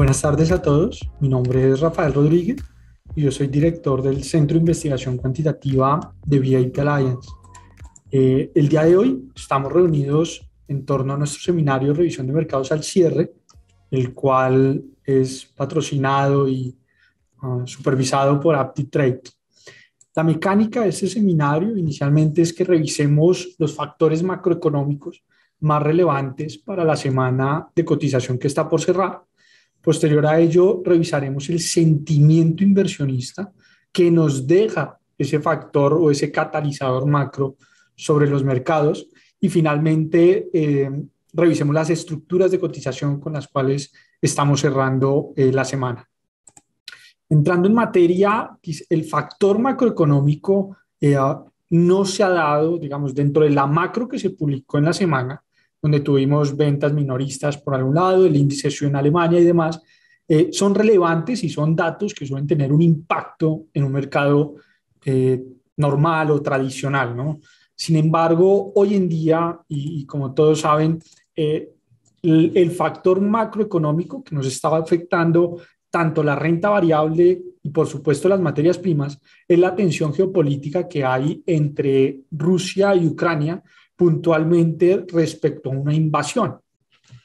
Buenas tardes a todos, mi nombre es Rafael Rodríguez y yo soy director del Centro de Investigación Cuantitativa de VIP Alliance. Eh, el día de hoy estamos reunidos en torno a nuestro seminario revisión de mercados al cierre, el cual es patrocinado y uh, supervisado por AptiTrade. La mecánica de este seminario inicialmente es que revisemos los factores macroeconómicos más relevantes para la semana de cotización que está por cerrar Posterior a ello, revisaremos el sentimiento inversionista que nos deja ese factor o ese catalizador macro sobre los mercados. Y finalmente, eh, revisemos las estructuras de cotización con las cuales estamos cerrando eh, la semana. Entrando en materia, el factor macroeconómico eh, no se ha dado, digamos, dentro de la macro que se publicó en la semana, donde tuvimos ventas minoristas por algún lado, el índice en Alemania y demás, eh, son relevantes y son datos que suelen tener un impacto en un mercado eh, normal o tradicional, ¿no? Sin embargo, hoy en día, y, como todos saben, eh, el, el, factor macroeconómico que nos estaba afectando tanto la renta variable y por supuesto las materias primas es la tensión geopolítica que hay entre Rusia y Ucrania, puntualmente respecto a una invasión.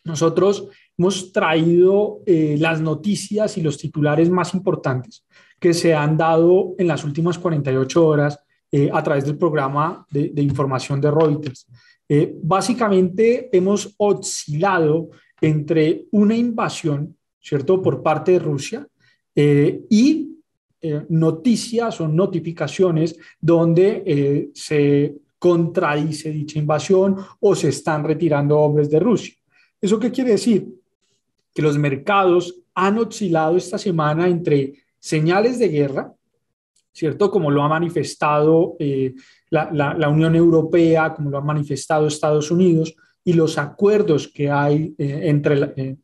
Nosotros hemos traído eh, las noticias y los titulares más importantes que se han dado en las últimas 48 horas eh, a través del programa de, información de Reuters. Eh, básicamente hemos oscilado entre una invasión, ¿cierto?, por parte de Rusia y noticias o notificaciones donde se contradice dicha invasión o se están retirando hombres de Rusia. ¿Eso qué quiere decir? Que los mercados han oscilado esta semana entre señales de guerra, ¿cierto? Como lo ha manifestado eh, la, Unión Europea, como lo ha manifestado Estados Unidos, y los acuerdos que hay eh, entre, eh,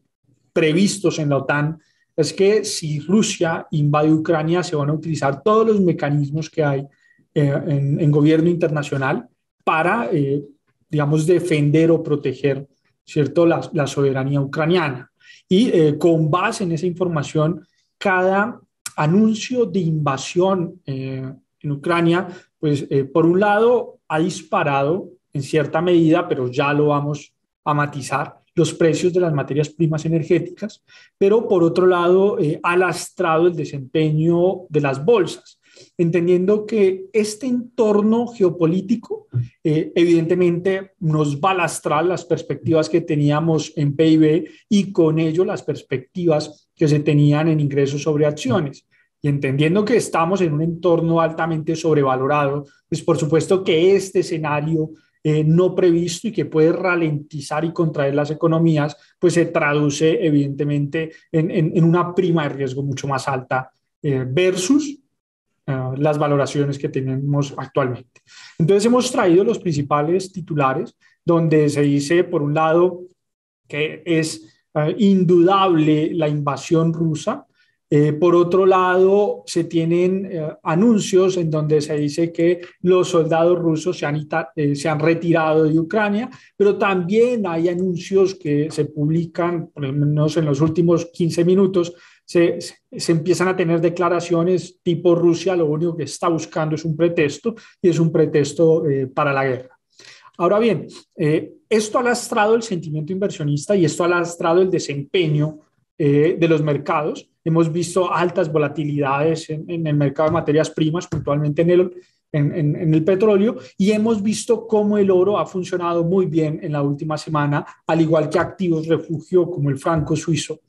previstos en la OTAN, es que si Rusia invade Ucrania, se van a utilizar todos los mecanismos que hay en, en, gobierno internacional para, eh, digamos, defender o proteger, ¿cierto?, la, soberanía ucraniana. Y eh, con base en esa información, cada anuncio de invasión eh, en Ucrania, pues por un lado ha disparado en cierta medida, pero ya lo vamos a matizar, los precios de las materias primas energéticas, pero por otro lado ha lastrado el desempeño de las bolsas entendiendo que este entorno geopolítico eh, evidentemente nos va a lastrar las perspectivas que teníamos en PIB y con ello las perspectivas que se tenían en ingresos sobre acciones. Y entendiendo que estamos en un entorno altamente sobrevalorado, pues por supuesto que este escenario eh, no previsto y que puede ralentizar y contraer las economías, pues se traduce evidentemente en, una prima de riesgo mucho más alta eh, versus Ah, las valoraciones que tenemos actualmente. Entonces hemos traído los principales titulares donde se dice, por un lado, que es ah, indudable la invasión rusa. Eh, por otro lado, se tienen eh, anuncios en donde se dice que los soldados rusos se han, eh, se han retirado de Ucrania, pero también hay anuncios que se publican, por lo menos en los últimos 15 minutos, se, empiezan a tener declaraciones tipo Rusia, lo único que está buscando es un pretexto y es un pretexto eh, para la guerra. Ahora bien, eh, esto ha lastrado el sentimiento inversionista y esto ha lastrado el desempeño eh, de los mercados. Hemos visto altas volatilidades en, el mercado de materias primas, puntualmente en el, en, el petróleo, y hemos visto cómo el oro ha funcionado muy bien en la última semana, al igual que activos refugio como el franco suizo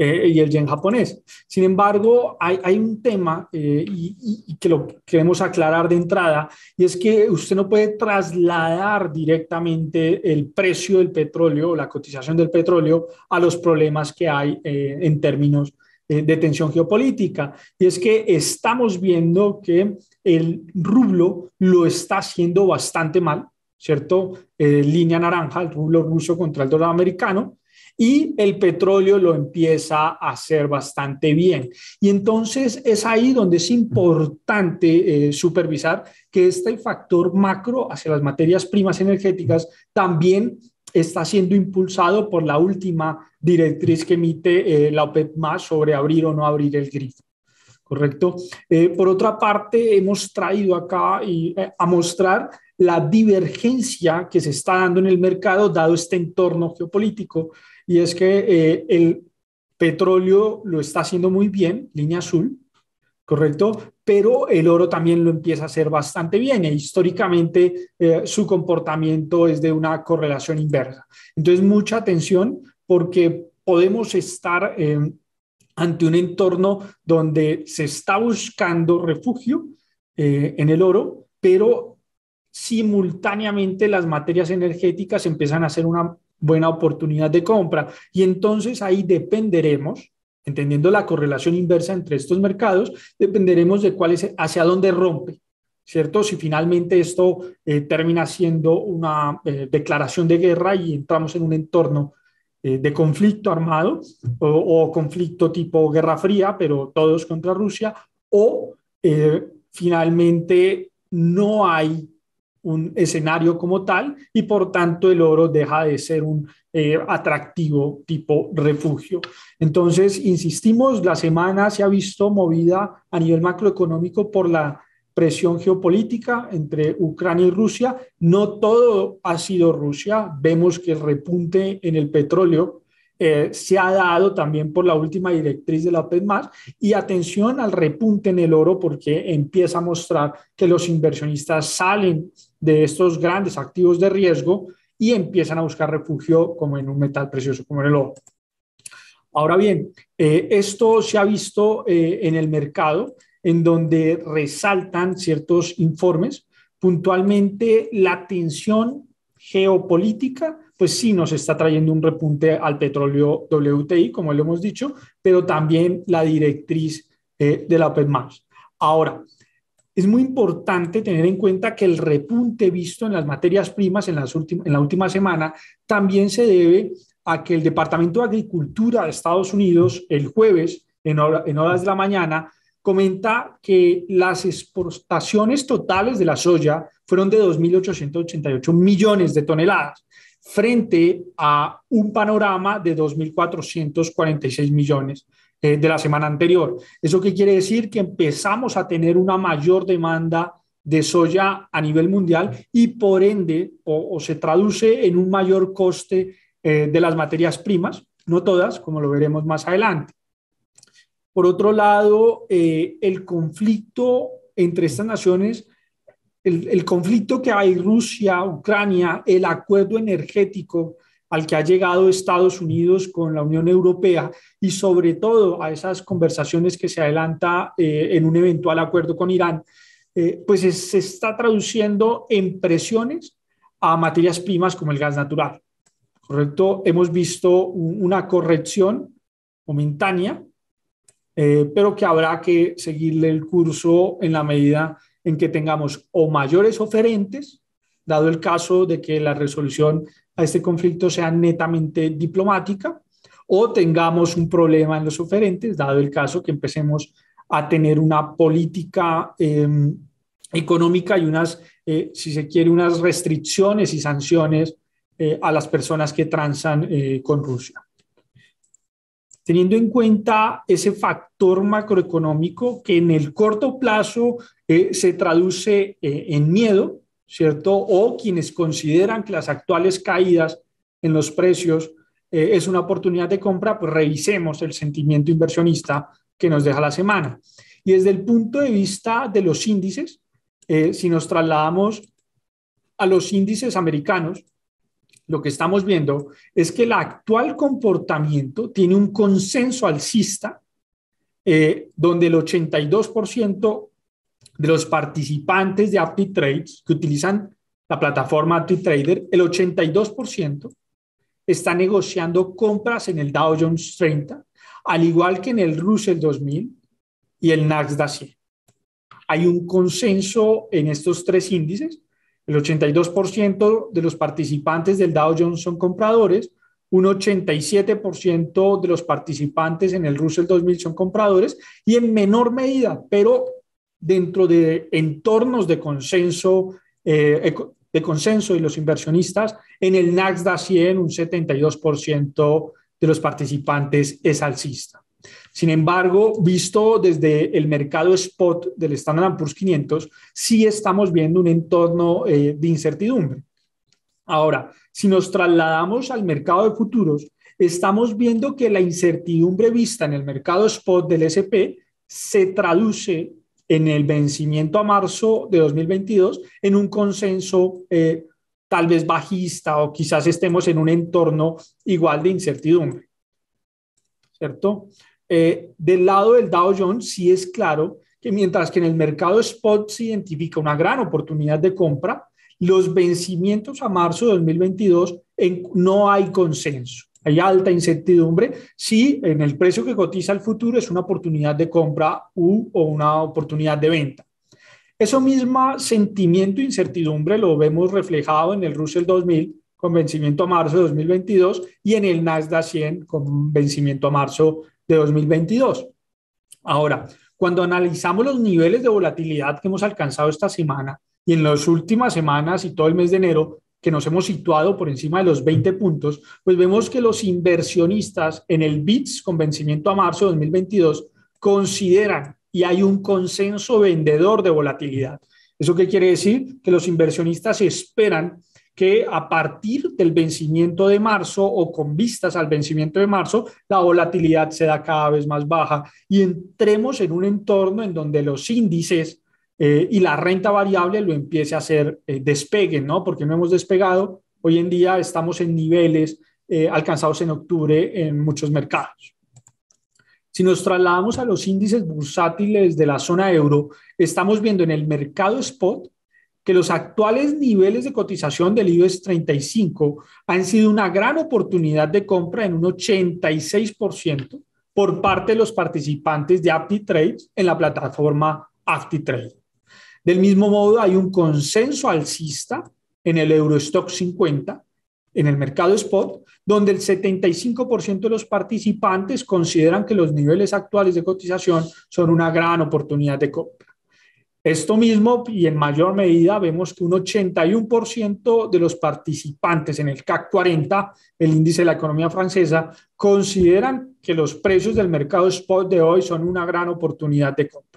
eh, y el yen japonés. Sin embargo, hay, hay un tema eh, y, que lo queremos aclarar de entrada, y es que usted no puede trasladar directamente el precio del petróleo, la cotización del petróleo, a los problemas que hay eh, en términos de tensión geopolítica. Y es que estamos viendo que el rublo lo está haciendo bastante mal, ¿cierto? línea naranja, el rublo ruso contra el dólar americano, y el petróleo lo empieza a hacer bastante bien. Y entonces es ahí donde es importante eh, supervisar que este factor macro hacia las materias primas energéticas también está siendo impulsado por la última directriz que emite la OPEP más sobre abrir o no abrir el grifo. ¿Correcto? por otra parte, hemos traído acá y, a mostrar la divergencia que se está dando en el mercado dado este entorno geopolítico y es que eh, el petróleo lo está haciendo muy bien, línea azul, ¿correcto? Pero el oro también lo empieza a hacer bastante bien e históricamente eh, su comportamiento es de una correlación inversa. Entonces, mucha atención porque podemos estar eh, ante un entorno donde se está buscando refugio en el oro, pero simultáneamente las materias energéticas empiezan a ser una buena oportunidad de compra. Y entonces ahí dependeremos, entendiendo la correlación inversa entre estos mercados, dependeremos de cuál es, hacia dónde rompe, ¿cierto? Si finalmente esto eh, termina siendo una eh, declaración de guerra y entramos en un entorno eh, de conflicto armado o, o, conflicto tipo Guerra Fría, pero todos contra Rusia, o finalmente no hay un escenario como tal y por tanto el oro deja de ser un eh, atractivo tipo refugio. Entonces, insistimos, la semana se ha visto movida a nivel macroeconómico por la presión geopolítica entre Ucrania y Rusia. No todo ha sido Rusia. Vemos que el repunte en el petróleo eh, se ha dado también por la última directriz de la OPEP más y atención al repunte en el oro porque empieza a mostrar que los inversionistas salen de estos grandes activos de riesgo y empiezan a buscar refugio como en un metal precioso como en el oro. Ahora bien, eh, esto se ha visto eh, en el mercado en donde resaltan ciertos informes, puntualmente la tensión geopolítica pues sí nos está trayendo un repunte al petróleo WTI, como lo hemos dicho, pero también la directriz eh, de la OPEP+. Ahora, es muy importante tener en cuenta que el repunte visto en las materias primas en, las en la última semana también se debe a que el Departamento de Agricultura de Estados Unidos el jueves, en, en horas de la mañana, comenta que las exportaciones totales de la soya fueron de 2.888 millones de toneladas frente a un panorama de 2.446 millones eh, de la semana anterior. ¿Eso qué quiere decir? Que empezamos a tener una mayor demanda de soya a nivel mundial y por ende o, se traduce en un mayor coste eh, de las materias primas, no todas, como lo veremos más adelante. Por otro lado, eh, el conflicto entre estas naciones el, conflicto que hay Rusia, Ucrania, el acuerdo energético al que ha llegado Estados Unidos con la Unión Europea y sobre todo a esas conversaciones que se adelanta eh, en un eventual acuerdo con Irán, eh, pues se está traduciendo en presiones a materias primas como el gas natural. ¿Correcto? Hemos visto una corrección momentánea, eh, pero que habrá que seguirle el curso en la medida en que tengamos o mayores oferentes, dado el caso de que la resolución a este conflicto sea netamente diplomática, o tengamos un problema en los oferentes, dado el caso que empecemos a tener una política em, económica y unas, eh, si se quiere, unas restricciones y sanciones eh, a las personas que transan eh, con Rusia. Teniendo en cuenta ese factor macroeconómico que en el corto plazo eh, se traduce en miedo, ¿cierto? O quienes consideran que las actuales caídas en los precios eh, es una oportunidad de compra, pues revisemos el sentimiento inversionista que nos deja la semana. Y desde el punto de vista de los índices, si nos trasladamos a los índices americanos, lo que estamos viendo es que el actual comportamiento tiene un consenso alcista, donde el 82% de los participantes de AptiTrades que utilizan la plataforma AptiTrader, el 82% está negociando compras en el Dow Jones 30, al igual que en el Russell 2000 y el Nasdaq 100. Hay un consenso en estos tres índices. El 82% de los participantes del Dow Jones son compradores, un 87% de los participantes en el Russell 2000 son compradores y en menor medida, pero dentro de entornos de consenso eh, de consenso de los inversionistas. En el Nasdaq 100, un 72% de los participantes es alcista. Sin embargo, visto desde el mercado spot del Standard Poor's 500, sí estamos viendo un entorno eh, de incertidumbre. Ahora, si nos trasladamos al mercado de futuros, estamos viendo que la incertidumbre vista en el mercado spot del SP se traduce en el vencimiento a marzo de 2022 en un consenso eh, tal vez bajista o quizás estemos en un entorno igual de incertidumbre. ¿Cierto? Eh, del lado del Dow Jones sí es claro que mientras que en el mercado spot se identifica una gran oportunidad de compra, los vencimientos a marzo de 2022 no hay consenso. Hay alta incertidumbre si en el precio que cotiza el futuro es una oportunidad de compra u, o una oportunidad de venta. Eso mismo sentimiento de incertidumbre lo vemos reflejado en el Russell 2000 con vencimiento a marzo de 2022 y en el Nasdaq 100 con vencimiento a marzo de 2022. Ahora, cuando analizamos los niveles de volatilidad que hemos alcanzado esta semana y en las últimas semanas y todo el mes de enero, que nos hemos situado por encima de los 20 puntos, pues vemos que los inversionistas en el BITS con vencimiento a marzo de 2022 consideran y hay un consenso vendedor de volatilidad. ¿Eso qué quiere decir? Que los inversionistas esperan que a partir del vencimiento de marzo o con vistas al vencimiento de marzo, la volatilidad se da cada vez más baja y entremos en un entorno en donde los índices eh, y la renta variable lo empiece a hacer eh, despegue, ¿no? Porque no hemos despegado. Hoy en día estamos en niveles eh, alcanzados en octubre en muchos mercados. Si nos trasladamos a los índices bursátiles de la zona euro, estamos viendo en el mercado spot que los actuales niveles de cotización del IBEX 35 han sido una gran oportunidad de compra en un 86% por parte de los participantes de AptiTrade en la plataforma AptiTrade. Del mismo modo, hay un consenso alcista en el Eurostock 50, en el mercado spot, donde el 75% de los participantes consideran que los niveles actuales de cotización son una gran oportunidad de compra. Esto mismo y en mayor medida vemos que un 81% de los participantes en el CAC 40, el índice de la economía francesa, consideran que los precios del mercado spot de hoy son una gran oportunidad de compra.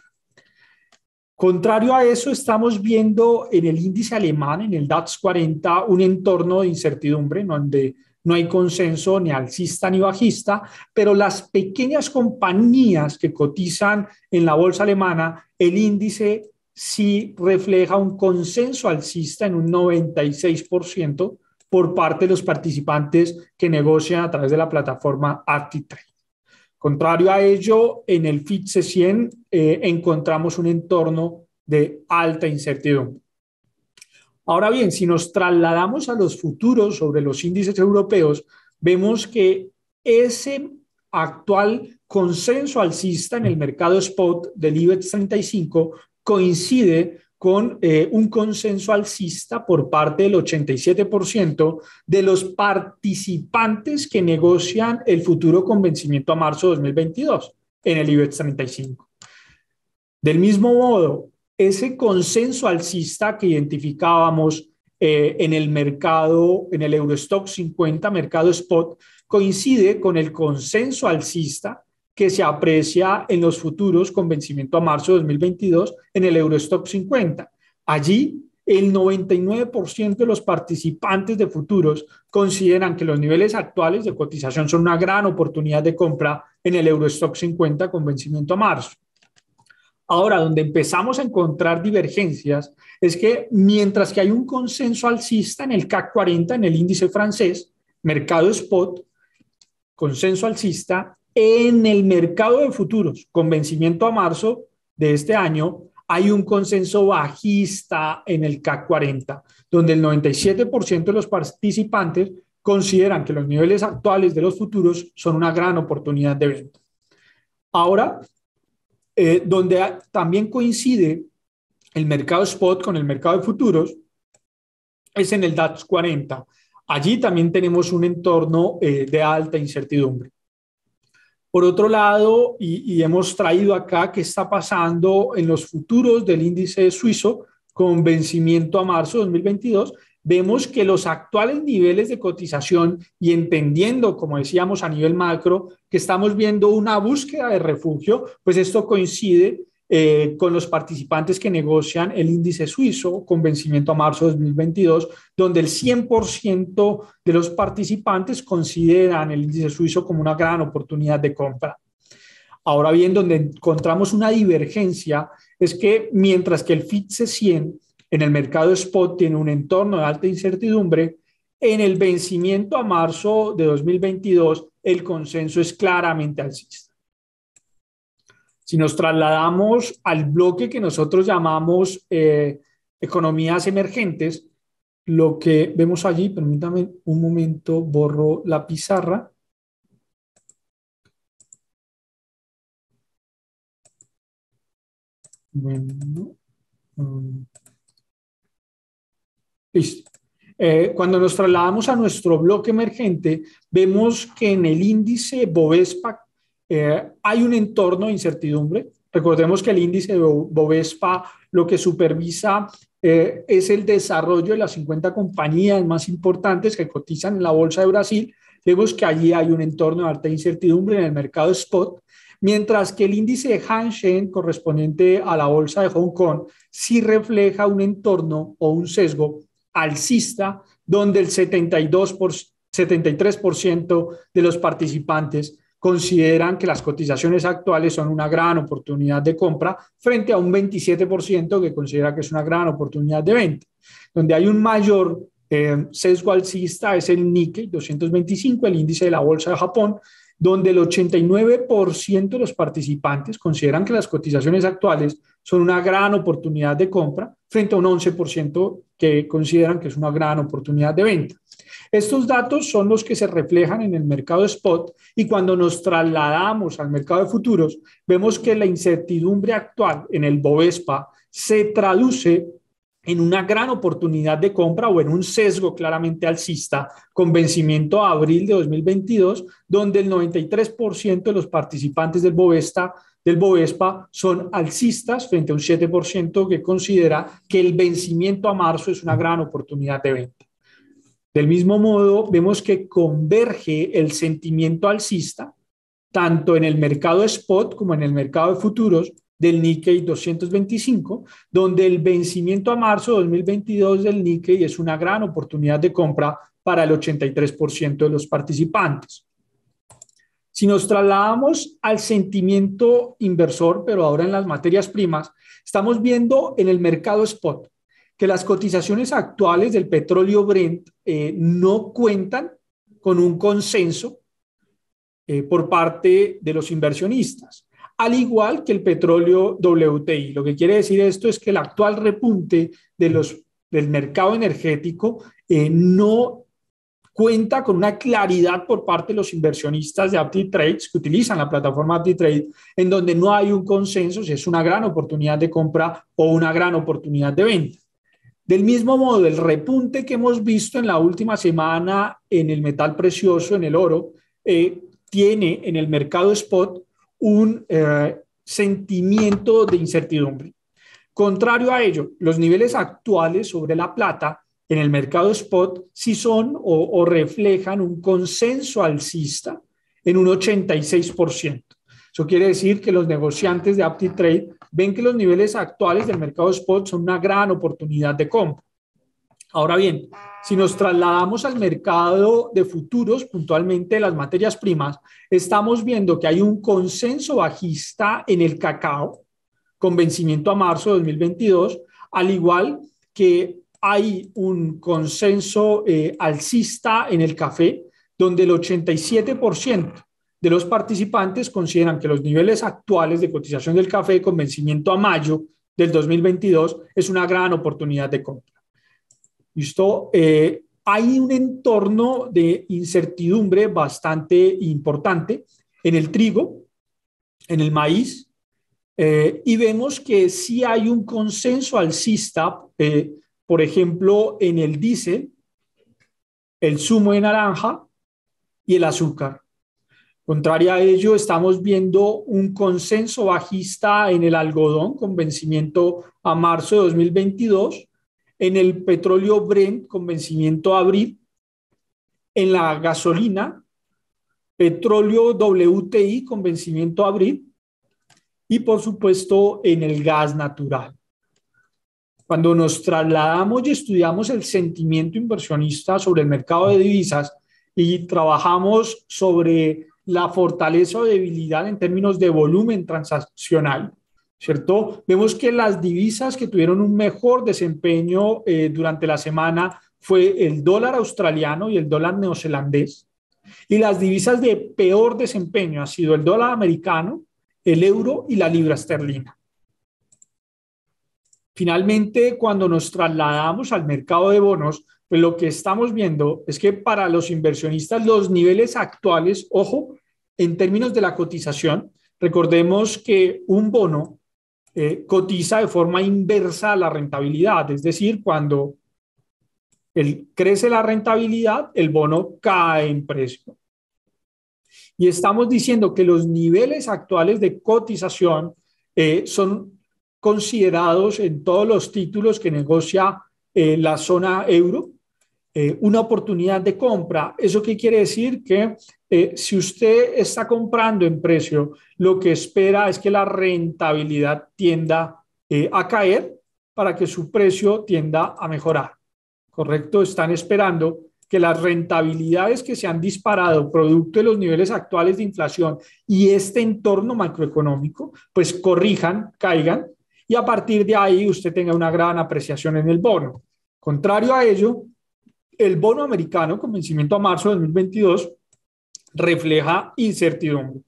Contrario a eso, estamos viendo en el índice alemán, en el DAX 40, un entorno de incertidumbre donde no hay consenso ni alcista ni bajista, pero las pequeñas compañías que cotizan en la bolsa alemana, el índice sí refleja un consenso alcista en un 96% por parte de los participantes que negocian a través de la plataforma ActiTrade. Contrario a ello, en el FITSE 100 eh, encontramos un entorno de alta incertidumbre. Ahora bien, si nos trasladamos a los futuros sobre los índices europeos, vemos que ese actual consenso alcista en el mercado spot del IBEX 35 coincide con eh, un consenso alcista por parte del 87% de los participantes que negocian el futuro con vencimiento a marzo de 2022 en el IBEX 35. Del mismo modo, ese consenso alcista que identificábamos eh, en el mercado, en el Eurostock 50, mercado spot, coincide con el consenso alcista que se aprecia en los futuros con vencimiento a marzo de 2022 en el Eurostock 50. Allí, el 99% de los participantes de futuros consideran que los niveles actuales de cotización son una gran oportunidad de compra en el Eurostock 50 con vencimiento a marzo. Ahora, donde empezamos a encontrar divergencias es que mientras que hay un consenso alcista en el CAC 40, en el índice francés, mercado spot, consenso alcista, en el mercado de futuros, con vencimiento a marzo de este año, hay un consenso bajista en el CAC 40, donde el 97% de los participantes consideran que los niveles actuales de los futuros son una gran oportunidad de venta. Ahora, eh, donde también coincide el mercado spot con el mercado de futuros, es en el DAX 40. Allí también tenemos un entorno eh, de alta incertidumbre. Por otro lado, y, hemos traído acá qué está pasando en los futuros del índice suizo con vencimiento a marzo de 2022, vemos que los actuales niveles de cotización y entendiendo, como decíamos a nivel macro, que estamos viendo una búsqueda de refugio, pues esto coincide eh, con los participantes que negocian el índice suizo con vencimiento a marzo de 2022, donde el 100% de los participantes consideran el índice suizo como una gran oportunidad de compra. Ahora bien, donde encontramos una divergencia es que mientras que el FITSE 100 en el mercado spot tiene un entorno de alta incertidumbre, en el vencimiento a marzo de 2022 el consenso es claramente alcista. Si nos trasladamos al bloque que nosotros llamamos eh, economías emergentes, lo que vemos allí, permítame un momento, borro la pizarra. Bueno, um, Listo. Eh, cuando nos trasladamos a nuestro bloque emergente, vemos que en el índice Bovespa eh, hay un entorno de incertidumbre. Recordemos que el índice Bovespa lo que supervisa eh, es el desarrollo de las 50 compañías más importantes que cotizan en la Bolsa de Brasil. Vemos que allí hay un entorno de alta incertidumbre en el mercado spot, mientras que el índice de Hang Seng correspondiente a la Bolsa de Hong Kong sí refleja un entorno o un sesgo alcista, donde el 72 por, 73% de los participantes consideran que las cotizaciones actuales son una gran oportunidad de compra frente a un 27% que considera que es una gran oportunidad de venta. Donde hay un mayor eh, sesgo alcista es el Nikkei 225, el índice de la bolsa de Japón, donde el 89% de los participantes consideran que las cotizaciones actuales son una gran oportunidad de compra frente a un 11% que consideran que es una gran oportunidad de venta. Estos datos son los que se reflejan en el mercado spot y cuando nos trasladamos al mercado de futuros, vemos que la incertidumbre actual en el Bovespa se traduce en una gran oportunidad de compra o en un sesgo claramente alcista con vencimiento a abril de 2022, donde el 93% de los participantes del Bovespa, son alcistas frente a un 7% que considera que el vencimiento a marzo es una gran oportunidad de venta. Del mismo modo, vemos que converge el sentimiento alcista tanto en el mercado spot como en el mercado de futuros, del Nikkei 225, donde el vencimiento a marzo de 2022 del Nikkei es una gran oportunidad de compra para el 83% de los participantes. Si nos trasladamos al sentimiento inversor, pero ahora en las materias primas, estamos viendo en el mercado spot que las cotizaciones actuales del petróleo Brent eh, no cuentan con un consenso eh, por parte de los inversionistas al igual que el petróleo WTI. Lo que quiere decir esto es que el actual repunte de los, del mercado energético eh, no cuenta con una claridad por parte de los inversionistas de AptiTrades que utilizan la plataforma AptiTrade, en donde no hay un consenso si es una gran oportunidad de compra o una gran oportunidad de venta. Del mismo modo, el repunte que hemos visto en la última semana en el metal precioso, en el oro, eh, tiene en el mercado spot un eh, sentimiento de incertidumbre. Contrario a ello, los niveles actuales sobre la plata en el mercado spot sí son o, reflejan un consenso alcista en un 86%. Eso quiere decir que los negociantes de AptiTrade ven que los niveles actuales del mercado spot son una gran oportunidad de compra. Ahora bien, si nos trasladamos al mercado de futuros, puntualmente las materias primas, estamos viendo que hay un consenso bajista en el cacao con vencimiento a marzo de 2022, al igual que hay un consenso eh, alcista en el café, donde el 87% de los participantes consideran que los niveles actuales de cotización del café con vencimiento a mayo del 2022 es una gran oportunidad de compra. ¿Listo? Eh, hay un entorno de incertidumbre bastante importante en el trigo, en el maíz, eh, y vemos que sí hay un consenso alcista, eh, por ejemplo, en el diésel, el zumo de naranja y el azúcar. Contrario a ello, estamos viendo un consenso bajista en el algodón con vencimiento a marzo de 2022, en el petróleo Brent con vencimiento a abril, en la gasolina, petróleo WTI con vencimiento a abril y por supuesto en el gas natural. Cuando nos trasladamos y estudiamos el sentimiento inversionista sobre el mercado de divisas y trabajamos sobre la fortaleza o debilidad en términos de volumen transaccional, ¿cierto? Vemos que las divisas que tuvieron un mejor desempeño eh, durante la semana fue el dólar australiano y el dólar neozelandés. Y las divisas de peor desempeño ha sido el dólar americano, el euro y la libra esterlina. Finalmente, cuando nos trasladamos al mercado de bonos, pues lo que estamos viendo es que para los inversionistas los niveles actuales, ojo, en términos de la cotización, recordemos que un bono eh, cotiza de forma inversa a la rentabilidad, es decir, cuando crece la rentabilidad, el bono cae en precio. Y estamos diciendo que los niveles actuales de cotización eh, son considerados en todos los títulos que negocia eh, la zona euro eh, una oportunidad de compra. ¿Eso qué quiere decir? Que eh, si usted está comprando en precio, lo que espera es que la rentabilidad tienda a caer para que su precio tienda a mejorar. ¿Correcto? Están esperando que las rentabilidades que se han disparado producto de los niveles actuales de inflación y este entorno macroeconómico, pues corrijan, caigan y a partir de ahí usted tenga una gran apreciación en el bono. Contrario a ello, el bono americano con vencimiento a marzo de 2022 refleja incertidumbre.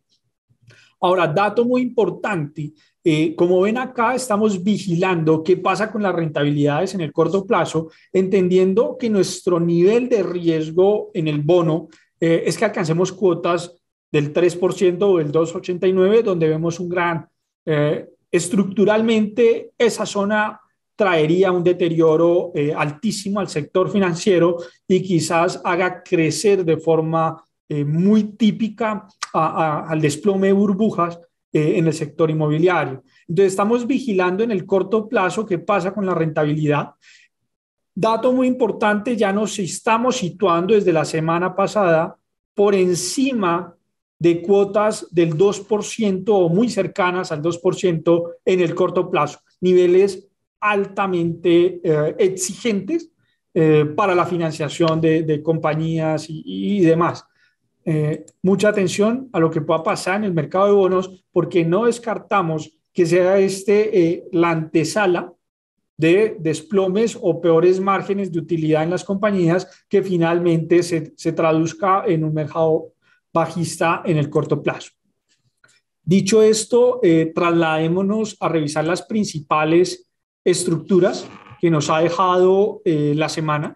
Ahora, dato muy importante, eh, como ven acá, estamos vigilando qué pasa con las rentabilidades en el corto plazo, entendiendo que nuestro nivel de riesgo en el bono eh, es que alcancemos cuotas del 3% o del 2,89, donde vemos un gran eh, estructuralmente esa zona traería un deterioro eh, altísimo al sector financiero y quizás haga crecer de forma eh, muy típica al desplome de burbujas eh, en el sector inmobiliario. Entonces estamos vigilando en el corto plazo qué pasa con la rentabilidad. Dato muy importante, ya nos estamos situando desde la semana pasada por encima de cuotas del 2% o muy cercanas al 2% en el corto plazo, niveles altamente eh, exigentes eh, para la financiación de, compañías y, demás. Eh, mucha atención a lo que pueda pasar en el mercado de bonos porque no descartamos que sea este la antesala de desplomes o peores márgenes de utilidad en las compañías que finalmente se, se traduzca en un mercado bajista en el corto plazo. Dicho esto, eh, trasladémonos a revisar las principales estructuras que nos ha dejado eh, la semana.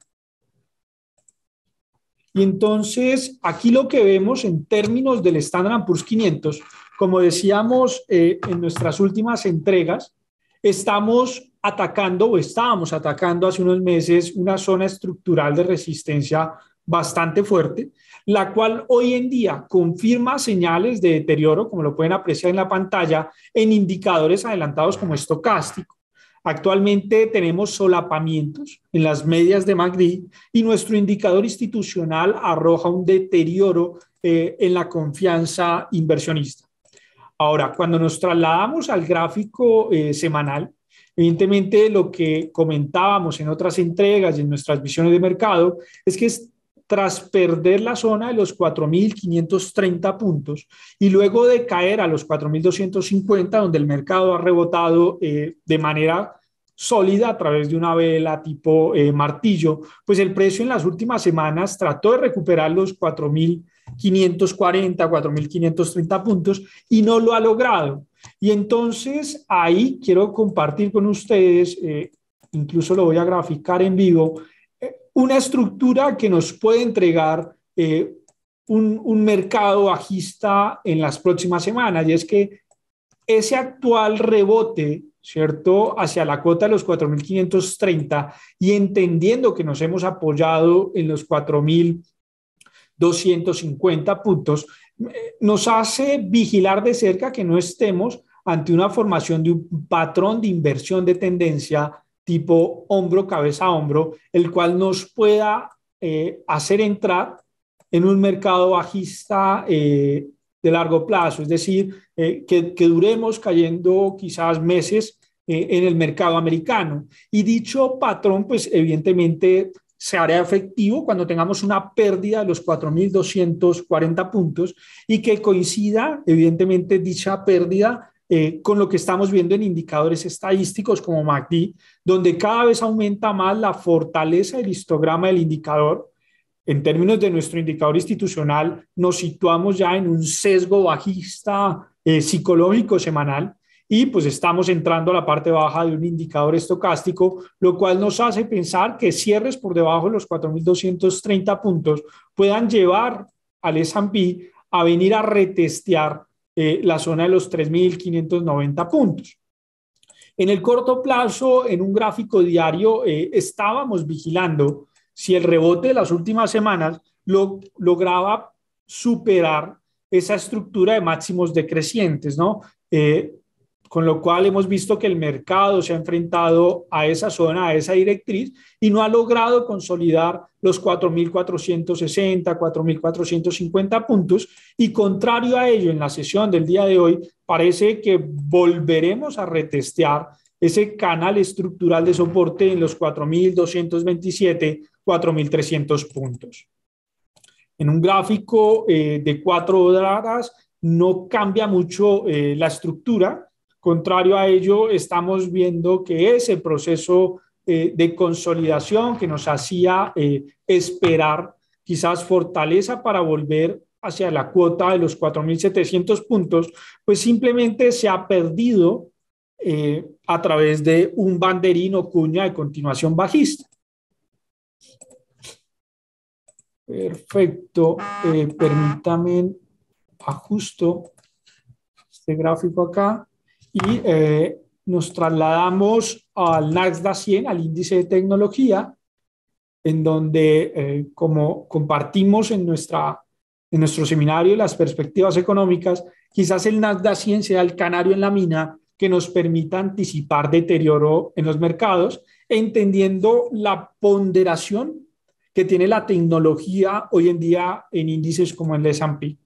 Y entonces, aquí lo que vemos en términos del Standard Poor's 500, como decíamos eh, en nuestras últimas entregas, estamos atacando o estábamos atacando hace unos meses una zona estructural de resistencia bastante fuerte, la cual hoy en día confirma señales de deterioro, como lo pueden apreciar en la pantalla, en indicadores adelantados como estocástico. Actualmente tenemos solapamientos en las medias de MACD y nuestro indicador institucional arroja un deterioro eh, en la confianza inversionista. Ahora, cuando nos trasladamos al gráfico eh, semanal, evidentemente lo que comentábamos en otras entregas y en nuestras visiones de mercado es que es tras perder la zona de los 4.530 puntos y luego de caer a los 4.250, donde el mercado ha rebotado eh, de manera sólida a través de una vela tipo eh, martillo, pues el precio en las últimas semanas trató de recuperar los 4.540, 4.530 puntos y no lo ha logrado. Y entonces ahí quiero compartir con ustedes, eh, incluso lo voy a graficar en vivo, una estructura que nos puede entregar eh, un, mercado bajista en las próximas semanas. Y es que ese actual rebote, ¿cierto?, hacia la cuota de los 4.530 y entendiendo que nos hemos apoyado en los 4.250 puntos, nos hace vigilar de cerca que no estemos ante una formación de un patrón de inversión de tendencia tipo hombro, cabeza, hombro, el cual nos pueda eh, hacer entrar en un mercado bajista eh, de largo plazo, es decir, eh, que, que, duremos cayendo quizás meses en el mercado americano. Y dicho patrón, pues evidentemente se hará efectivo cuando tengamos una pérdida de los 4.240 puntos y que coincida, evidentemente, dicha pérdida eh, con lo que estamos viendo en indicadores estadísticos como MACD, donde cada vez aumenta más la fortaleza del histograma del indicador. En términos de nuestro indicador institucional, nos situamos ya en un sesgo bajista eh, psicológico semanal y pues estamos entrando a la parte baja de un indicador estocástico, lo cual nos hace pensar que cierres por debajo de los 4.230 puntos puedan llevar al S&P a venir a retestear eh, la zona de los 3.590 puntos. En el corto plazo, en un gráfico diario, eh, estábamos vigilando si el rebote de las últimas semanas lo, lograba superar esa estructura de máximos decrecientes, ¿no? Eh, con lo cual hemos visto que el mercado se ha enfrentado a esa zona, a esa directriz, y no ha logrado consolidar los 4.460, 4.450 puntos. Y contrario a ello, en la sesión del día de hoy, parece que volveremos a retestear ese canal estructural de soporte en los 4.227, 4.300 puntos. En un gráfico eh, de cuatro horas no cambia mucho eh, la estructura, Contrario a ello, estamos viendo que ese proceso eh, de consolidación que nos hacía eh, esperar quizás fortaleza para volver hacia la cuota de los 4.700 puntos, pues simplemente se ha perdido eh, a través de un banderín o cuña de continuación bajista. Perfecto. permítame ajusto este gráfico acá y eh, nos trasladamos al Nasdaq 100, al índice de tecnología, en donde, eh, como compartimos en, nuestra, en nuestro seminario las perspectivas económicas, quizás el Nasdaq 100 sea el canario en la mina que nos permita anticipar deterioro en los mercados, entendiendo la ponderación que tiene la tecnología hoy en día en índices como el S&P.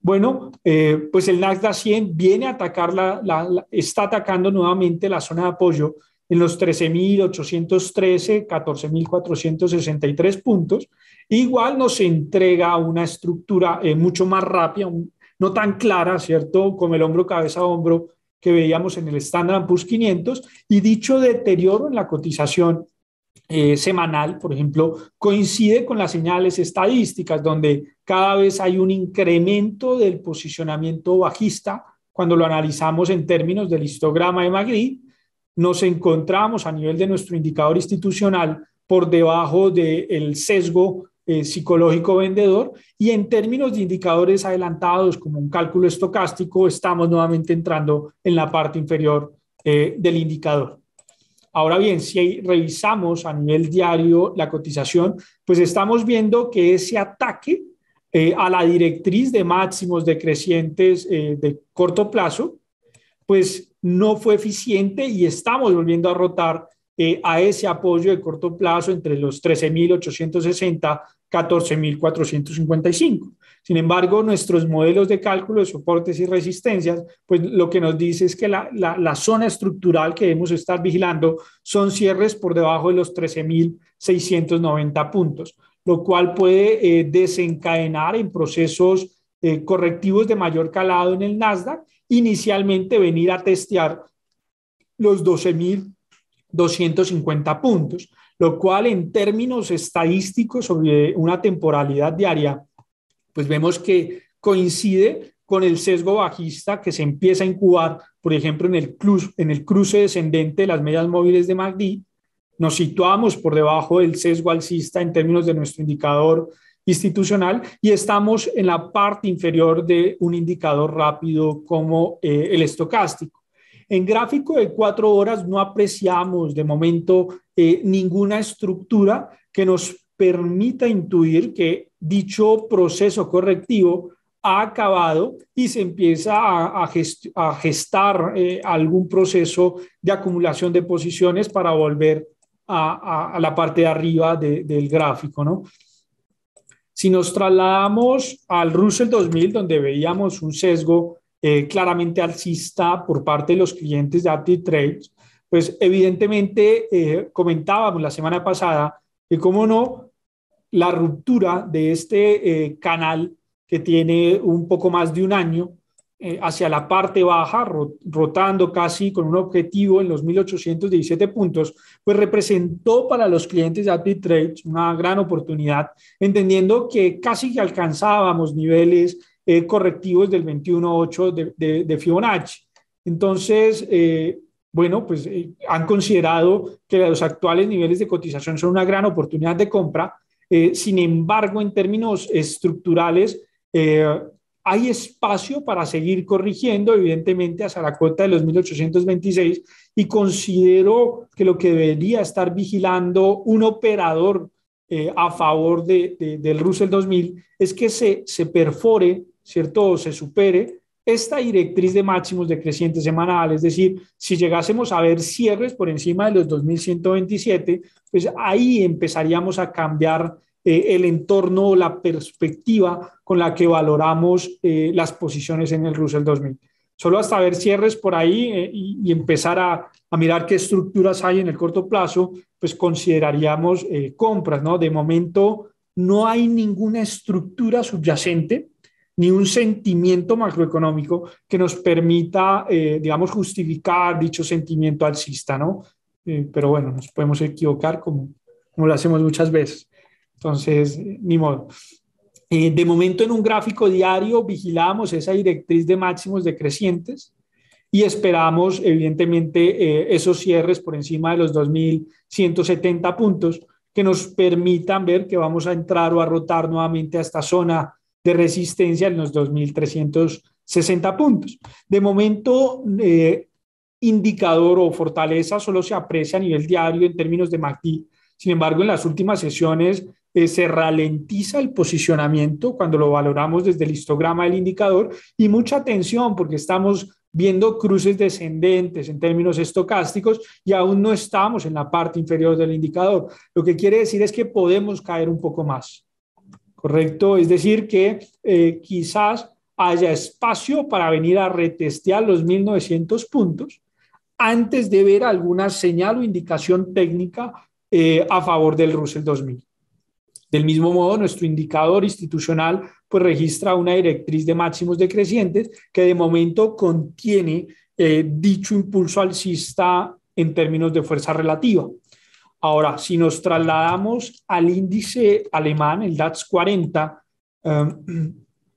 Bueno, eh, pues el Nasdaq 100 viene a atacar, la, está atacando nuevamente la zona de apoyo en los 13.813, 14.463 puntos. Igual nos entrega una estructura eh, mucho más rápida, no tan clara, ¿cierto? Como el hombro, cabeza, hombro que veíamos en el Standard Poor's 500 y dicho deterioro en la cotización eh, semanal, por ejemplo, coincide con las señales estadísticas, donde cada vez hay un incremento del posicionamiento bajista. Cuando lo analizamos en términos del histograma de Magritte, nos encontramos a nivel de nuestro indicador institucional por debajo del sesgo eh, psicológico vendedor y en términos de indicadores adelantados como un cálculo estocástico, estamos nuevamente entrando en la parte inferior eh, del indicador. Ahora bien, si revisamos a nivel diario la cotización, pues estamos viendo que ese ataque eh, a la directriz de máximos decrecientes de corto plazo, pues no fue eficiente y estamos volviendo a rotar a ese apoyo de corto plazo entre los 13.860, 14.455. Sin embargo, nuestros modelos de cálculo de soportes y resistencias, pues lo que nos dice es que la, la, zona estructural que debemos estar vigilando son cierres por debajo de los 13.690 puntos, lo cual puede eh, desencadenar en procesos eh, correctivos de mayor calado en el Nasdaq, inicialmente venir a testear los 12.250 puntos, lo cual en términos estadísticos sobre una temporalidad diaria pues vemos que coincide con el sesgo bajista que se empieza a incubar, por ejemplo, en el, en el cruce descendente de las medias móviles de MACD. Nos situamos por debajo del sesgo alcista en términos de nuestro indicador institucional y estamos en la parte inferior de un indicador rápido como eh, el estocástico. En gráfico de cuatro horas no apreciamos de momento eh, ninguna estructura que nos permita intuir que dicho proceso correctivo ha acabado y se empieza a, a, gestar eh, algún proceso de acumulación de posiciones para volver a, a la parte de arriba del gráfico, ¿no? Si nos trasladamos al Russell 2000, donde veíamos un sesgo eh, claramente alcista por parte de los clientes de Active Trades, pues evidentemente eh, comentábamos la semana pasada que, cómo no, la ruptura de este eh, canal que tiene un poco más de un año hacia la parte baja, rotando casi con un objetivo en los 1817 puntos, pues representó para los clientes de Active Trades una gran oportunidad, entendiendo que casi que alcanzábamos niveles eh, correctivos del 21.8 de, de, Fibonacci. Entonces, eh, bueno, pues eh, han considerado que los actuales niveles de cotización son una gran oportunidad de compra. sin embargo, en términos estructurales, hay espacio para seguir corrigiendo, evidentemente, hacia la cuota de los 1826 y considero que lo que debería estar vigilando un operador a favor de, del Russell 2000 es que se, se perfore ¿cierto? se supere esta directriz de máximos decrecientes semanal, es decir, si llegásemos a ver cierres por encima de los 2127, pues ahí empezaríamos a cambiar eh, el entorno o la perspectiva con la que valoramos eh, las posiciones en el Russell 2000. Solo hasta ver cierres por ahí eh, y, empezar a, a, mirar qué estructuras hay en el corto plazo, pues consideraríamos compras, ¿no? De momento no hay ninguna estructura subyacente ni un sentimiento macroeconómico que nos permita, eh, digamos, justificar dicho sentimiento alcista, ¿no? Eh, pero bueno, nos podemos equivocar como, como lo hacemos muchas veces. Entonces, ni modo. Eh, de momento, en un gráfico diario, vigilamos esa directriz de máximos decrecientes y esperamos, evidentemente, esos cierres por encima de los 2.170 puntos que nos permitan ver que vamos a entrar o a rotar nuevamente a esta zona de resistencia en los 2.360 puntos. De momento, eh, indicador o fortaleza solo se aprecia a nivel diario en términos de MACD. Sin embargo, en las últimas sesiones eh, se ralentiza el posicionamiento cuando lo valoramos desde el histograma del indicador y mucha atención porque estamos viendo cruces descendentes en términos estocásticos y aún no estamos en la parte inferior del indicador. Lo que quiere decir es que podemos caer un poco más. ¿Correcto? Es decir, que eh, quizás haya espacio para venir a retestear los 1900 puntos antes de ver alguna señal o indicación técnica eh, a favor del Russell 2000. Del mismo modo, nuestro indicador institucional pues registra una directriz de máximos decrecientes que de momento contiene eh, dicho impulso alcista en términos de fuerza relativa. Ahora, si nos trasladamos al índice alemán, el DAX 40, em,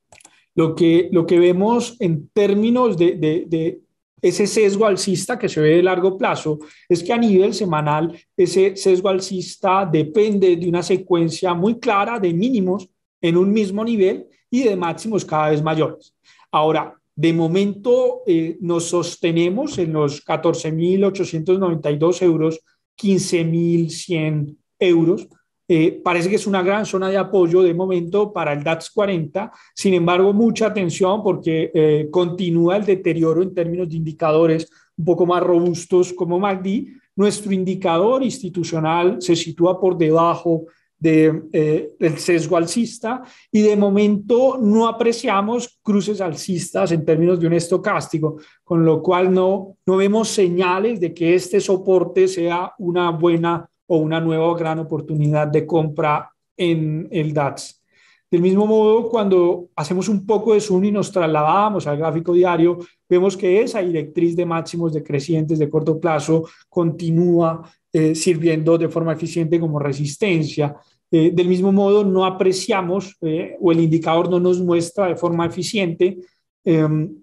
lo, que, lo que vemos en términos de, de, ese sesgo alcista que se ve de largo plazo es que a nivel semanal ese sesgo alcista depende de una secuencia muy clara de mínimos en un mismo nivel y de máximos cada vez mayores. Ahora, de momento eh, nos sostenemos en los 14.892 euros 15.100 euros. Eh, parece que es una gran zona de apoyo de momento para el DAX 40. Sin embargo, mucha atención porque eh, continúa el deterioro en términos de indicadores un poco más robustos como MACD. Nuestro indicador institucional se sitúa por debajo de, eh, del sesgo alcista y de momento no apreciamos cruces alcistas en términos de un estocástico, con lo cual no, no vemos señales de que este soporte sea una buena o una nueva gran oportunidad de compra en el DAX. Del mismo modo, cuando hacemos un poco de zoom y nos trasladamos al gráfico diario, vemos que esa directriz de máximos decrecientes de corto plazo continúa eh, sirviendo de forma eficiente como resistencia. Eh, del mismo modo, no apreciamos eh, o el indicador no nos muestra de forma eficiente em,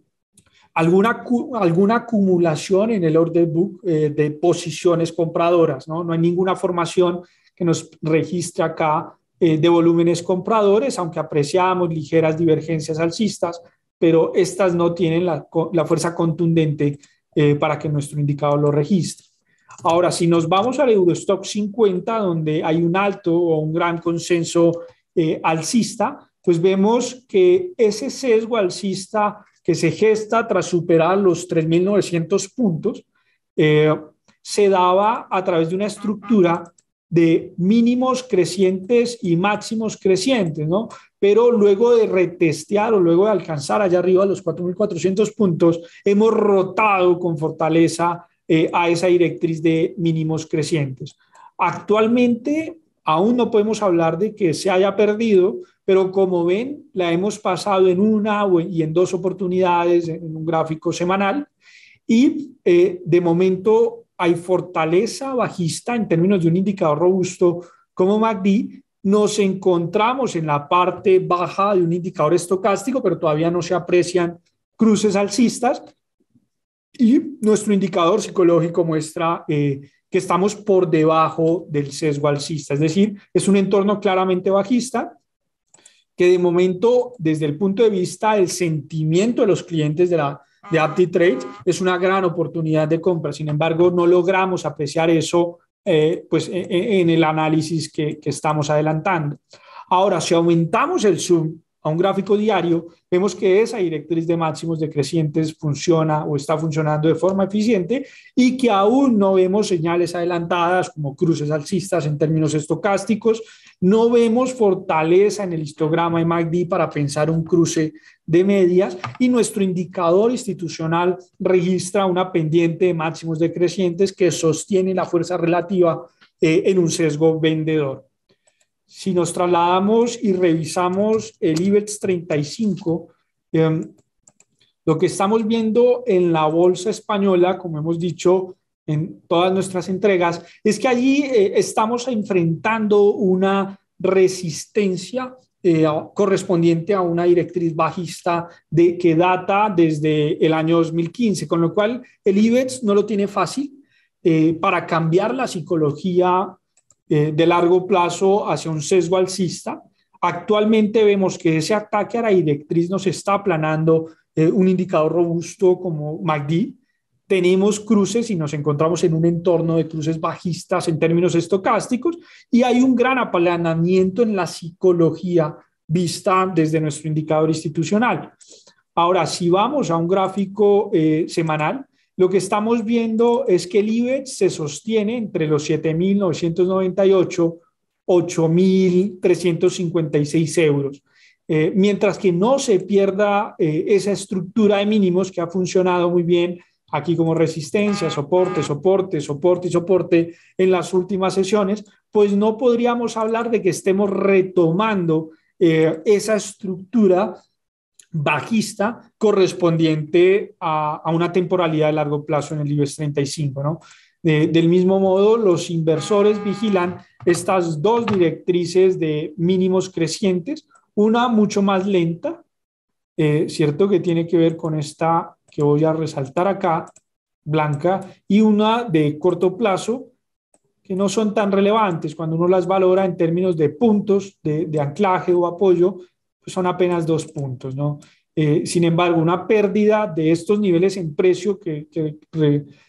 alguna, alguna acumulación en el order book de posiciones compradoras. ¿no? no hay ninguna formación que nos registre acá de volúmenes compradores, aunque apreciamos ligeras divergencias alcistas, pero estas no tienen la, la fuerza contundente para que nuestro indicador lo registre. Ahora, si nos vamos al Eurostock 50, donde hay un alto o un gran consenso eh, alcista, pues vemos que ese sesgo alcista que se gesta tras superar los 3.900 puntos, eh, se daba a través de una estructura de mínimos crecientes y máximos crecientes, ¿no? Pero luego de retestear o luego de alcanzar allá arriba los 4.400 puntos, hemos rotado con fortaleza eh, a esa directriz de mínimos crecientes. Actualmente aún no podemos hablar de que se haya perdido, pero como ven, la hemos pasado en una y en dos oportunidades en un gráfico semanal y eh, de momento hay fortaleza bajista en términos de un indicador robusto como MACD, nos encontramos en la parte baja de un indicador estocástico, pero todavía no se aprecian cruces alcistas. Y nuestro indicador psicológico muestra eh, que estamos por debajo del sesgo alcista, es decir, es un entorno claramente bajista que de momento, desde el punto de vista del sentimiento de los clientes de la de AptiTrade es una gran oportunidad de compra. Sin embargo, no logramos apreciar eso eh, pues, e, e, en el análisis que, que estamos adelantando. Ahora, si aumentamos el zoom a un gráfico diario, vemos que esa directriz de máximos decrecientes funciona o está funcionando de forma eficiente y que aún no vemos señales adelantadas como cruces alcistas en términos estocásticos, no vemos fortaleza en el histograma de MACD para pensar un cruce de medias y nuestro indicador institucional registra una pendiente de máximos decrecientes que sostiene la fuerza relativa eh, en un sesgo vendedor. Si nos trasladamos y revisamos el IBEX 35, em, lo que estamos viendo en la bolsa española, como hemos dicho en todas nuestras entregas, es que allí eh, estamos enfrentando una resistencia eh, correspondiente a una directriz bajista de, que data desde el año 2015, con lo cual el IBEX no lo tiene fácil eh, para cambiar la psicología eh, de largo plazo hacia un sesgo alcista. Actualmente vemos que ese ataque a la directriz nos está aplanando eh, un indicador robusto como MACD. Tenemos cruces y nos encontramos en un entorno de cruces bajistas en términos estocásticos y hay un gran aplanamiento en la psicología vista desde nuestro indicador institucional. Ahora, si vamos a un gráfico eh, semanal, lo que estamos viendo es que el IBEX se sostiene entre los 7.998 8.356 euros. Eh, mientras que no se pierda eh, esa estructura de mínimos que ha funcionado muy bien aquí como resistencia, soporte, soporte, soporte y soporte en las últimas sesiones, pues no podríamos hablar de que estemos retomando eh, esa estructura bajista correspondiente a, una temporalidad de largo plazo en el IBEX 35. ¿no? del mismo modo, los inversores vigilan estas dos directrices de mínimos crecientes, una mucho más lenta, eh, ¿cierto? Que tiene que ver con esta que voy a resaltar acá, blanca, y una de corto plazo, que no son tan relevantes cuando uno las valora en términos de puntos de, de anclaje o apoyo, son apenas dos puntos, ¿no? Eh, sin embargo, una pérdida de estos niveles en precio que,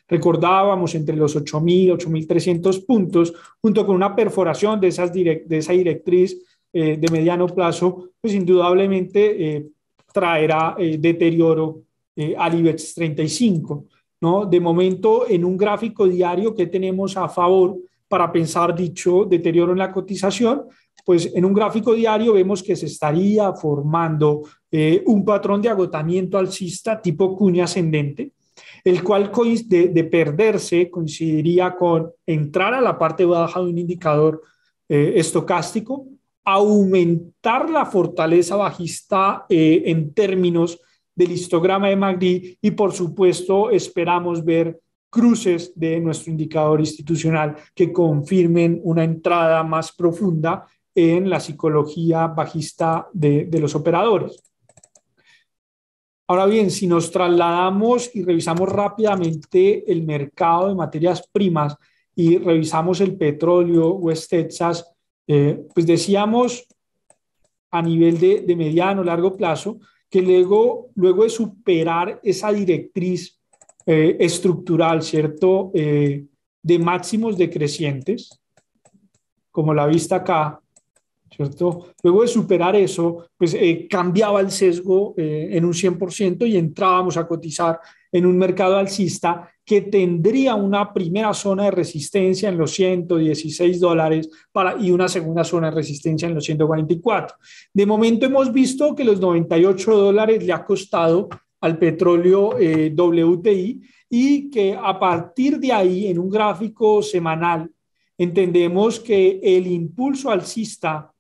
recordábamos entre los 8.000, 8.300 puntos, junto con una perforación de, esas de esa directriz eh, de mediano plazo, pues indudablemente eh, traerá deterioro al IBEX 35. ¿no? De momento, en un gráfico diario que tenemos a favor para pensar dicho deterioro en la cotización, pues en un gráfico diario vemos que se estaría formando eh, un patrón de agotamiento alcista tipo cuña ascendente, el cual de, perderse coincidiría con entrar a la parte baja de un indicador eh, estocástico, aumentar la fortaleza bajista eh, en términos del histograma de MACD y por supuesto esperamos ver cruces de nuestro indicador institucional que confirmen una entrada más profunda en la psicología bajista de, los operadores. Ahora bien, si nos trasladamos y revisamos rápidamente el mercado de materias primas y revisamos el petróleo, West Texas, eh, pues decíamos a nivel de, de, mediano, largo plazo, que luego, luego de superar esa directriz eh, estructural, ¿cierto? Eh, de máximos decrecientes, como la vista acá, ¿cierto? Luego de superar eso, pues eh, cambiaba el sesgo eh, en un 100% y entrábamos a cotizar en un mercado alcista que tendría una primera zona de resistencia en los 116 dólares para, y una segunda zona de resistencia en los 144. De momento hemos visto que los 98 dólares le ha costado al petróleo eh, WTI y que a partir de ahí, en un gráfico semanal, entendemos que el impulso alcista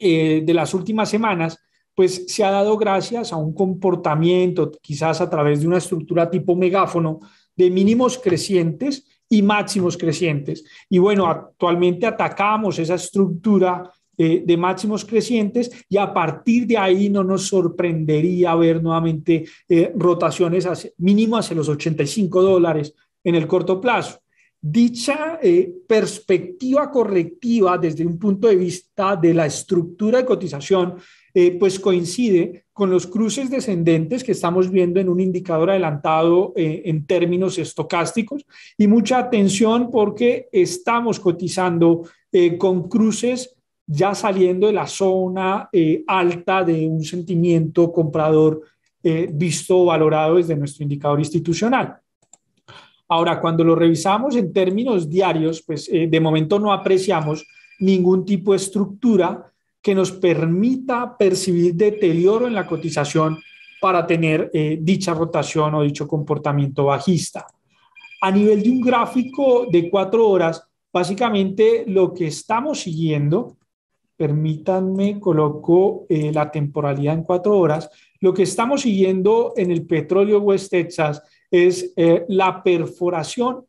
eh, de las últimas semanas pues se ha dado gracias a un comportamiento, quizás a través de una estructura tipo megáfono, de mínimos crecientes y máximos crecientes. Y bueno, actualmente atacamos esa estructura eh, de máximos crecientes y a partir de ahí no nos sorprendería ver nuevamente eh, rotaciones hacia, mínimo hacia los 85 dólares en el corto plazo. Dicha eh, perspectiva correctiva desde un punto de vista de la estructura de cotización, pues coincide con los cruces descendentes que estamos viendo en un indicador adelantado en términos estocásticos y mucha atención porque estamos cotizando con cruces ya saliendo de la zona eh, alta de un sentimiento comprador eh, visto o valorado desde nuestro indicador institucional. Ahora, cuando lo revisamos en términos diarios, pues eh, de momento no apreciamos ningún tipo de estructura que nos permita percibir deterioro en la cotización para tener dicha rotación o dicho comportamiento bajista. A nivel de un gráfico de cuatro horas, básicamente lo que estamos siguiendo Permítanme, coloco eh, la temporalidad en cuatro horas. Lo que estamos siguiendo en el petróleo West Texas es eh, la perforación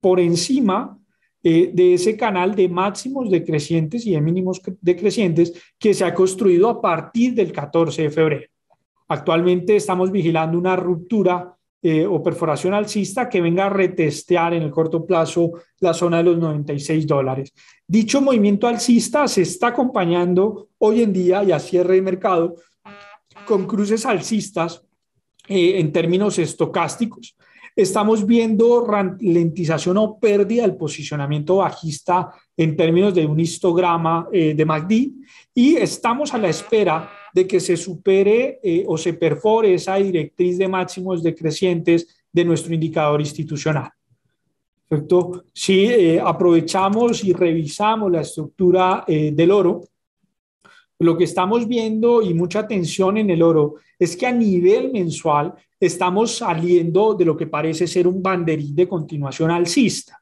por encima eh, de ese canal de máximos decrecientes y de mínimos decrecientes que se ha construido a partir del 14 de febrero. Actualmente estamos vigilando una ruptura eh, o perforación alcista que venga a retestear en el corto plazo la zona de los 96 dólares. Dicho movimiento alcista se está acompañando hoy en día y a cierre de mercado con cruces alcistas eh, en términos estocásticos. Estamos viendo ralentización o pérdida del posicionamiento bajista en términos de un histograma eh, de MACD y estamos a la espera de que se supere eh, o se perfore esa directriz de máximos decrecientes de nuestro indicador institucional. Perfecto. Si eh, aprovechamos y revisamos la estructura eh, del oro, lo que estamos viendo y mucha atención en el oro es que a nivel mensual estamos saliendo de lo que parece ser un banderín de continuación alcista.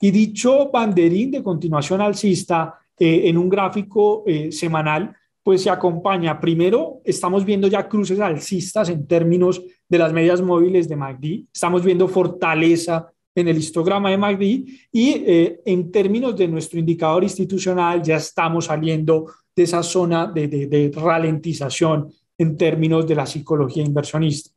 Y dicho banderín de continuación alcista en un gráfico semanal pues se acompaña, primero, estamos viendo ya cruces alcistas en términos de las medias móviles de MACD, estamos viendo fortaleza en el histograma de MACD y eh, en términos de nuestro indicador institucional ya estamos saliendo de esa zona de, de ralentización en términos de la psicología inversionista.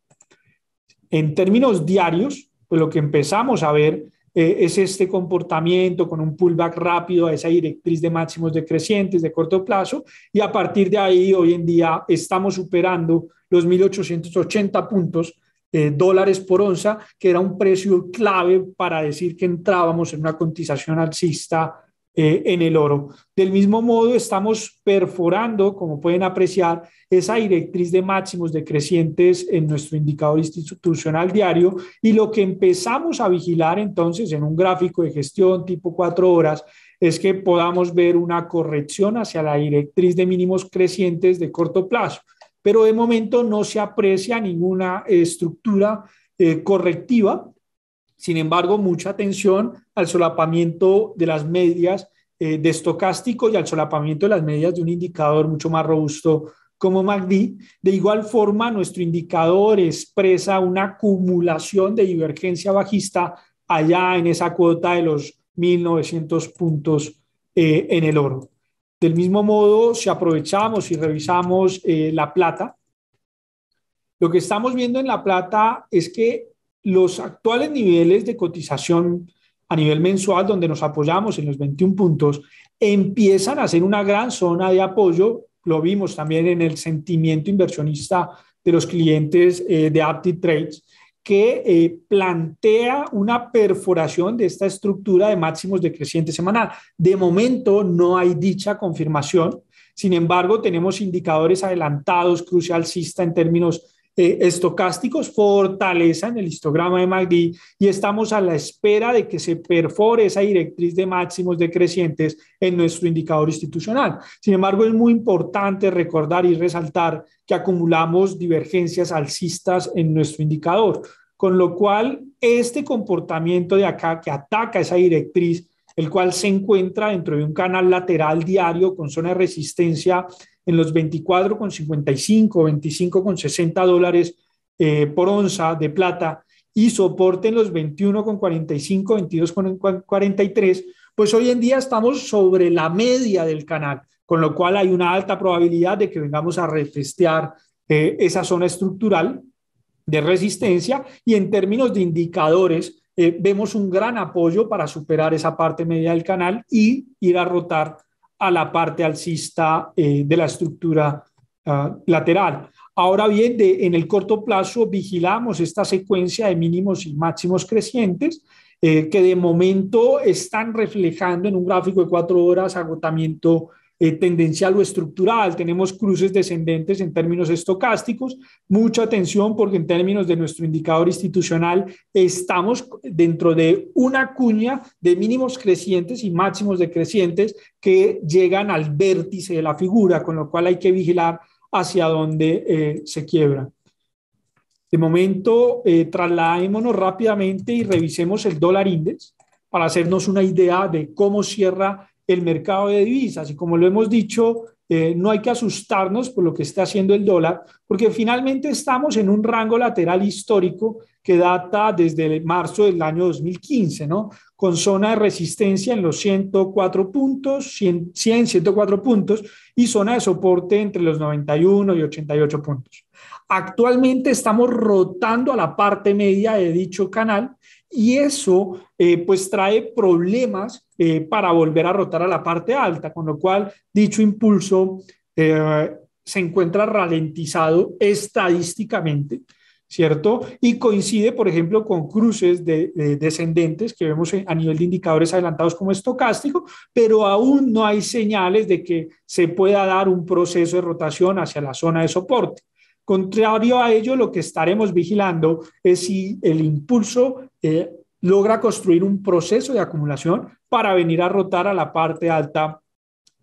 En términos diarios, pues lo que empezamos a ver eh, es este comportamiento con un pullback rápido a esa directriz de máximos decrecientes de corto plazo y a partir de ahí hoy en día estamos superando los 1.880 puntos eh, dólares por onza, que era un precio clave para decir que entrábamos en una cotización alcista eh, en el oro. Del mismo modo, estamos perforando, como pueden apreciar, esa directriz de máximos decrecientes en nuestro indicador institucional diario y lo que empezamos a vigilar entonces en un gráfico de gestión tipo cuatro horas es que podamos ver una corrección hacia la directriz de mínimos crecientes de corto plazo. Pero de momento no se aprecia ninguna estructura eh, correctiva sin embargo, mucha atención al solapamiento de las medias eh, de estocástico y al solapamiento de las medias de un indicador mucho más robusto como MACD. De igual forma, nuestro indicador expresa una acumulación de divergencia bajista allá en esa cuota de los 1.900 puntos eh, en el oro. Del mismo modo, si aprovechamos y revisamos eh, la plata, lo que estamos viendo en la plata es que los actuales niveles de cotización a nivel mensual, donde nos apoyamos en los 21 puntos, empiezan a ser una gran zona de apoyo. Lo vimos también en el sentimiento inversionista de los clientes eh, de Aptiv Trades, que eh, plantea una perforación de esta estructura de máximos decreciente semanal. De momento no hay dicha confirmación, sin embargo tenemos indicadores adelantados, cruce alcista en términos eh, estocásticos, fortaleza en el histograma de MACD y estamos a la espera de que se perfore esa directriz de máximos decrecientes en nuestro indicador institucional. Sin embargo, es muy importante recordar y resaltar que acumulamos divergencias alcistas en nuestro indicador, con lo cual este comportamiento de acá que ataca esa directriz el cual se encuentra dentro de un canal lateral diario con zona de resistencia en los 24,55, 25,60 dólares eh, por onza de plata y soporte en los 21,45, 22,43, pues hoy en día estamos sobre la media del canal, con lo cual hay una alta probabilidad de que vengamos a retestear eh, esa zona estructural de resistencia y en términos de indicadores, eh, vemos un gran apoyo para superar esa parte media del canal y ir a rotar a la parte alcista eh, de la estructura ah, lateral. Ahora bien, en el corto plazo vigilamos esta secuencia de mínimos y máximos crecientes eh, que de momento están reflejando en un gráfico de cuatro horas agotamiento eh, tendencial o estructural. Tenemos cruces descendentes en términos estocásticos. Mucha atención porque en términos de nuestro indicador institucional estamos dentro de una cuña de mínimos crecientes y máximos decrecientes que llegan al vértice de la figura, con lo cual hay que vigilar hacia dónde eh, se quiebra. De momento, eh, trasladémonos rápidamente y revisemos el dólar index para hacernos una idea de cómo cierra el mercado de divisas. Y como lo hemos dicho, eh, no hay que asustarnos por lo que está haciendo el dólar, porque finalmente estamos en un rango lateral histórico que data desde marzo del año 2015, ¿no? Con zona de resistencia en los 104 puntos, 100, 100 104 puntos y zona de soporte entre los 91 y 88 puntos. Actualmente estamos rotando a la parte media de dicho canal y eso eh, pues trae problemas eh, para volver a rotar a la parte alta, con lo cual dicho impulso eh, se encuentra ralentizado estadísticamente, ¿cierto? Y coincide, por ejemplo, con cruces de, descendentes que vemos a nivel de indicadores adelantados como estocástico, pero aún no hay señales de que se pueda dar un proceso de rotación hacia la zona de soporte. Contrario a ello, lo que estaremos vigilando es si el impulso eh, logra construir un proceso de acumulación para venir a rotar a la parte alta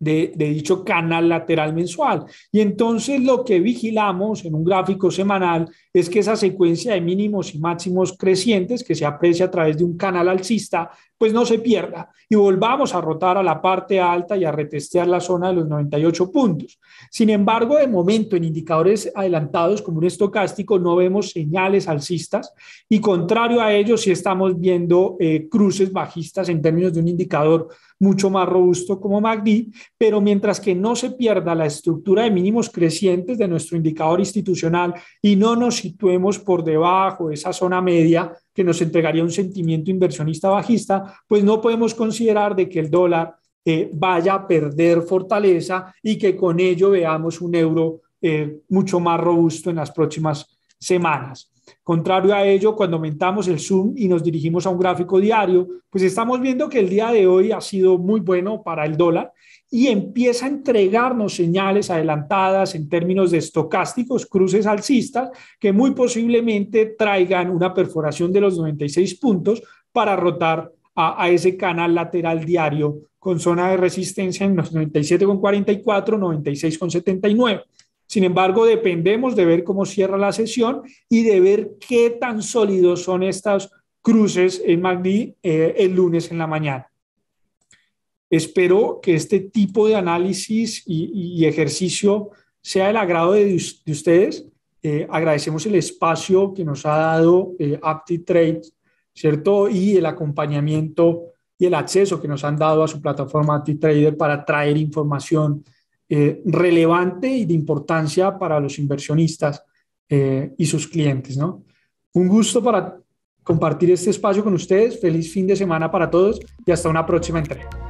de, dicho canal lateral mensual. Y entonces lo que vigilamos en un gráfico semanal es que esa secuencia de mínimos y máximos crecientes que se aprecia a través de un canal alcista, pues no se pierda. Y volvamos a rotar a la parte alta y a retestear la zona de los 98 puntos. Sin embargo, de momento en indicadores adelantados como un estocástico no vemos señales alcistas. Y contrario a ello sí estamos viendo eh, cruces bajistas en términos de un indicador mucho más robusto como MACD, pero mientras que no se pierda la estructura de mínimos crecientes de nuestro indicador institucional y no nos situemos por debajo de esa zona media que nos entregaría un sentimiento inversionista bajista, pues no podemos considerar de que el dólar eh, vaya a perder fortaleza y que con ello veamos un euro eh, mucho más robusto en las próximas semanas. Contrario a ello, cuando aumentamos el zoom y nos dirigimos a un gráfico diario, pues estamos viendo que el día de hoy ha sido muy bueno para el dólar y empieza a entregarnos señales adelantadas en términos de estocásticos, cruces alcistas, que muy posiblemente traigan una perforación de los 96 puntos para rotar a, ese canal lateral diario con zona de resistencia en los 97,44, 96,79. Sin embargo, dependemos de ver cómo cierra la sesión y de ver qué tan sólidos son estos cruces en MACD eh, el lunes en la mañana. Espero que este tipo de análisis y, ejercicio sea el agrado de, ustedes. Eh, agradecemos el espacio que nos ha dado eh, AptiTrade, ¿cierto? Y el acompañamiento y el acceso que nos han dado a su plataforma AptiTrader para traer información eh, relevante y de importancia para los inversionistas eh, y sus clientes. ¿no? Un gusto para compartir este espacio con ustedes. Feliz fin de semana para todos y hasta una próxima entrega.